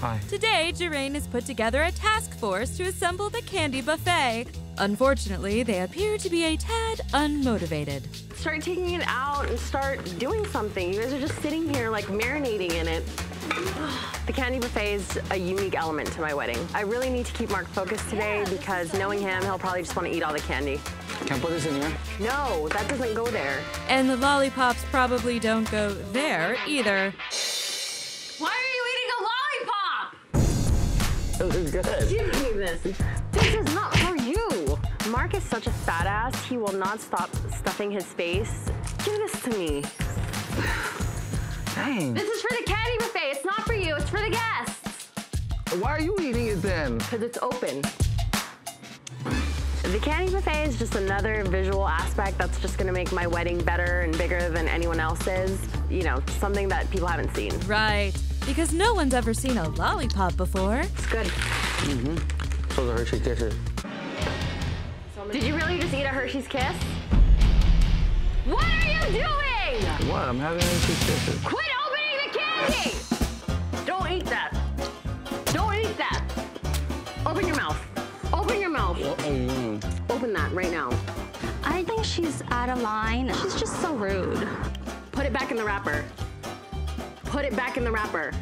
Hi. Today, Joraine has put together a task force to assemble the candy buffet. Unfortunately, they appear to be a tad unmotivated. Start taking it out and start doing something. You guys are just sitting here like marinating in it. The candy buffet is a unique element to my wedding. I really need to keep Mark focused today because knowing him, he'll probably just want to eat all the candy. Can I put this in here? No, that doesn't go there. And the lollipops probably don't go there either. Eating a? This is good. Give me this. This is not for you. Mark is such a fat ass. He will not stop stuffing his face. Give this to me. Dang. This is for the candy buffet. It's not for you. It's for the guests. Why are you eating it then? Because it's open. The candy buffet is just another visual aspect that's just gonna make my wedding better and bigger than anyone else's. You know, something that people haven't seen. Right. Because no one's ever seen a lollipop before. It's good. Mhm. So the Hershey Kisses. Did you really just eat a Hershey's Kiss? What are you doing? What? I'm having Hershey Kisses. Quit opening the candy! Don't eat that. Don't eat that. Open your mouth. Open your mouth. Open that right now. I think she's out of line. She's just so rude. Put it back in the wrapper. Put it back in the wrapper.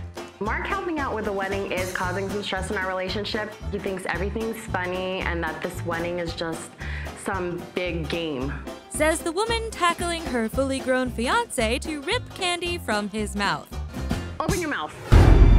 Mark helping out with the wedding is causing some stress in our relationship. He thinks everything's funny and that this wedding is just some big game. Says the woman tackling her fully grown fiance to rip candy from his mouth. Open your mouth.